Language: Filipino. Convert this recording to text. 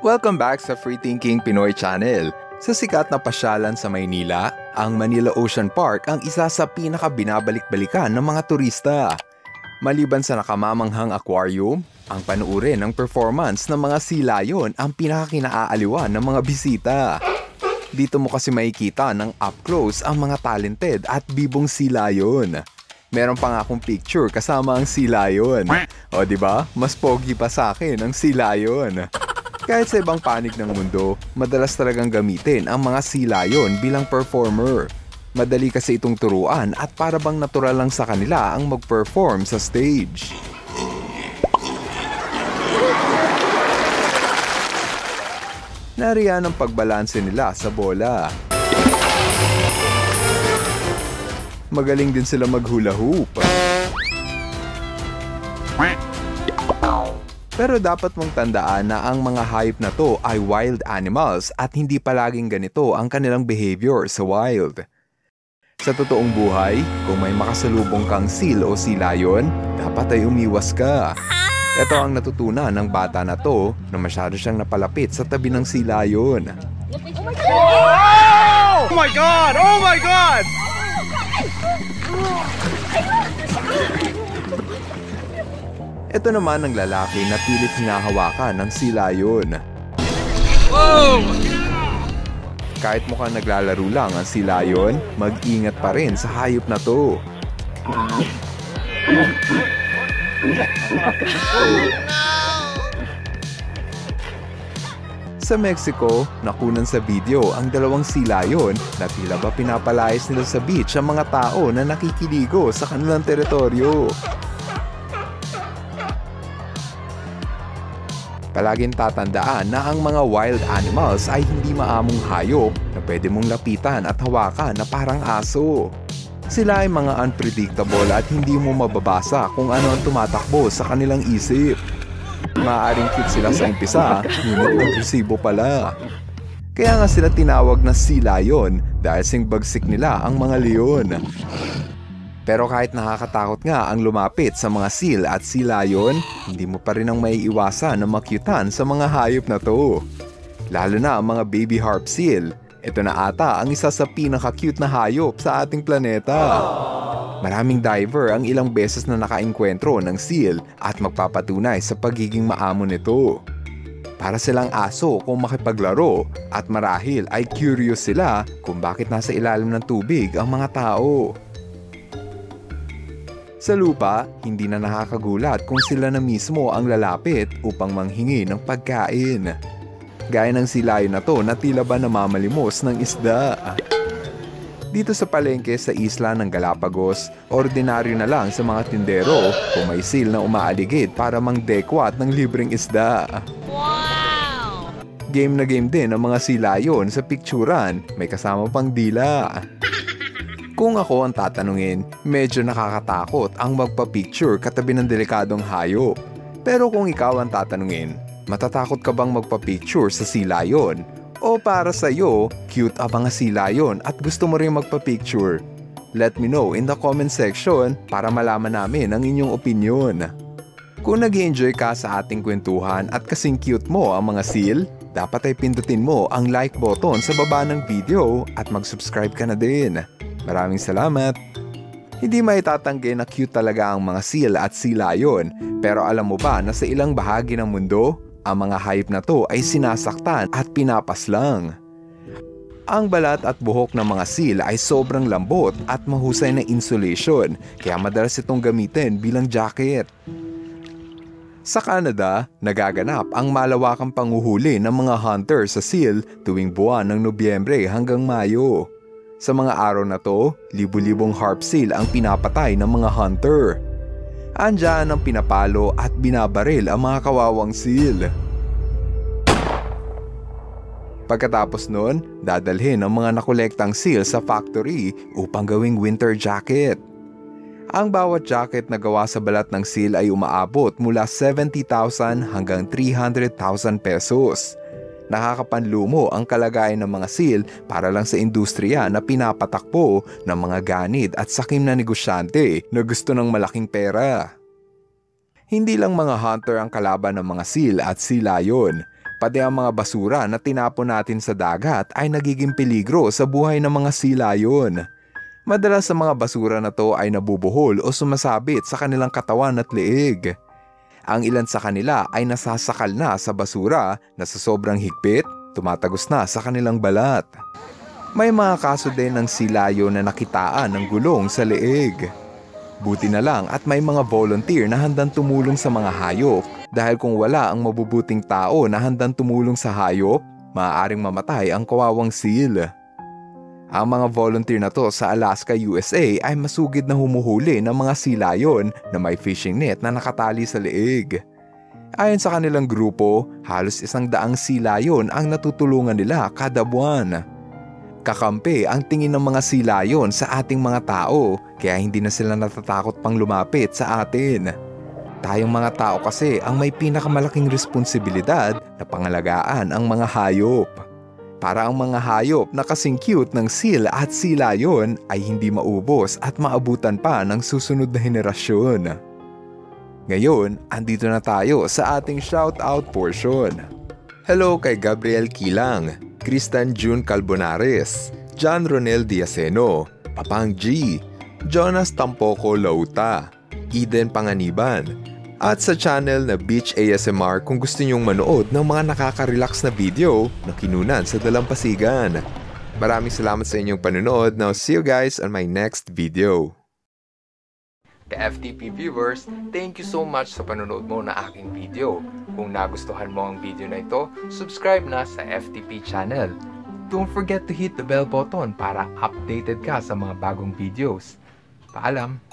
Welcome back sa Free Thinking Pinoy Channel. Sa sikat na pasyalan sa Maynila, ang Manila Ocean Park ang isa sa pinaka-binabalik-balikan ng mga turista. Maliban sa nakamamanghang aquarium, ang panuuri ng performance ng mga silayon ang pinaka-kinaaaliwan ng mga bisita. Dito mo kasi makikita ng up close ang mga talented at bibong silayon. Meron pa nga akong picture kasama ang silayon. O di ba? Mas pogi pa sa akin ang silayon. Kahit sa ibang panig ng mundo, madalas talagang gamitin ang mga silayon bilang performer. Madali kasi itong turuan at para bang natural lang sa kanila ang mag-perform sa stage. Nariyan ang pagbalanse nila sa bola. Magaling din sila maghula hoop. Pero dapat mong tandaan na ang mga hayop na to ay wild animals at hindi palaging ganito ang kanilang behavior sa wild. Sa totoong buhay, kung may makasalubong kang seal o silayon, dapat ay umiwas ka. Ito ang natutunan ng bata na to na masyado siyang napalapit sa tabi ng silayon. Oh my god! Oh my god! Ito naman ang lalaki na pilit hinahawakan ng silayon. Whoa! Kahit mukhang naglalaro lang ang silayon, mag-ingat pa rin sa hayop na to. Sa Mexico, nakunan sa video ang dalawang silayon na tila ba pinapalayas nila sa beach ang mga tao na nakikiligo sa kanilang teritoryo. Palaging tatandaan na ang mga wild animals ay hindi maamong hayop na pwede mong lapitan at hawakan na parang aso. Sila ay mga unpredictable at hindi mo mababasa kung ano ang tumatakbo sa kanilang isip. Maaaring cute sila sa umpisa, ngunit agresibo pala. Kaya nga sila tinawag na sea lion dahil sing bagsik nila ang mga leon. Pero kahit nakakatakot nga ang lumapit sa mga seal at sea lion, hindi mo pa rin ang maiiwasan na makyutan sa mga hayop na to. Lalo na ang mga baby harp seal. Ito na ata ang isa sa pinaka-cute na hayop sa ating planeta. Maraming diver ang ilang beses na nakaengkwentro ng seal at magpapatunay sa pagiging maamo nito. Para silang aso kung makipaglaro at marahil ay curious sila kung bakit nasa ilalim ng tubig ang mga tao. Sa lupa, hindi na nakakagulat kung sila na mismo ang lalapit upang manghingi ng pagkain. Gaya ng silayo na to na tila ba namamalimos ng isda. Dito sa palengke sa isla ng Galapagos, ordinaryo na lang sa mga tindero kung may seal na umaaligid para mangdekwat ng libreng isda. Wow! Game na game din ang mga silayon sa picturan, may kasama pang dila. Kung ako ang tatanungin, medyo nakakatakot ang magpa-picture katabi ng delikadong hayop. Pero kung ikaw ang tatanungin, matatakot ka bang magpa-picture sa silayon? O para sa iyo, cute ang mga silayon at gusto mo rin magpa-picture? Let me know in the comment section para malaman namin ang inyong opinion. Kung nag enjoy ka sa ating kwentuhan at kasing cute mo ang mga seal, dapat ay pindutin mo ang like button sa baba ng video at mag-subscribe ka na din. Maraming salamat! Hindi maitatanggi na cute talaga ang mga seal at silayon pero alam mo ba na sa ilang bahagi ng mundo, ang mga hayop na to ay sinasaktan at pinapaslang. Ang balat at buhok ng mga seal ay sobrang lambot at mahusay na insulation kaya madalas itong gamitin bilang jacket. Sa Canada, nagaganap ang malawakang panguhuli ng mga hunter sa seal tuwing buwan ng Nobyembre hanggang Mayo. Sa mga araw na to, libu-libong harp seal ang pinapatay ng mga hunter. Andyan ang pinapalo at binabaril ang mga kawawang seal. Pagkatapos nun, dadalhin ang mga nakolektang seal sa factory upang gawing winter jacket. Ang bawat jacket na gawa sa balat ng seal ay umaabot mula 70,000 hanggang 300,000 pesos. Nakakapanlumo ang kalagayan ng mga seal para lang sa industriya na pinapatakbo ng mga ganid at sakim na negosyante na gusto ng malaking pera. Hindi lang mga hunter ang kalaban ng mga seal at sea lion. Pati ang mga basura na tinapon natin sa dagat ay nagiging peligro sa buhay ng mga silayon. Madalas sa mga basura na to ay nabubuhol o sumasabit sa kanilang katawan at leeg. Ang ilan sa kanila ay nasasakal na sa basura na sa sobrang higpit, tumatagos na sa kanilang balat. May mga kaso din ng silayo na nakitaan ng gulong sa leeg. Buti na lang at may mga volunteer na handang tumulong sa mga hayop dahil kung wala ang mabubuting tao na handang tumulong sa hayop, maaaring mamatay ang kawawang seal. Ang mga volunteer na to sa Alaska, USA ay masugid na humuhuli ng mga silayon na may fishing net na nakatali sa leeg. Ayon sa kanilang grupo, halos isang daang silayon ang natutulungan nila kada buwan. Kakampi ang tingin ng mga silayon sa ating mga tao kaya hindi na sila natatakot pang lumapit sa atin. Tayong mga tao kasi ang may pinakamalaking responsibilidad na pangalagaan ang mga hayop. Para ang mga hayop na kasing cute ng seal at silayon ay hindi maubos at maabutan pa ng susunod na henerasyon. Ngayon, andito na tayo sa ating shoutout portion. Hello kay Gabriel Kilang, Kristan June Calbonares, John Ronel Diaceno, Papang G, Jonas Tampoco Lauta, Eden Panganiban, at sa channel na Beach ASMR kung gusto nyong manood ng mga nakaka-relax na video na kinunan sa dalampasigan. Maraming salamat sa inyong panonood. Now see you guys on my next video. FTP viewers, thank you so much sa panonood mo na aking video. Kung nagustuhan mo ang video na ito, subscribe na sa FTP channel. Don't forget to hit the bell button para updated ka sa mga bagong videos. Paalam!